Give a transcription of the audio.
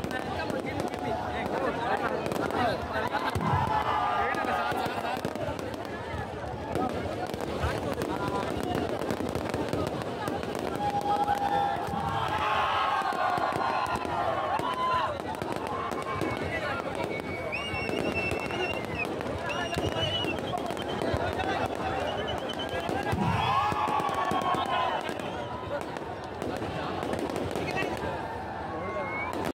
Come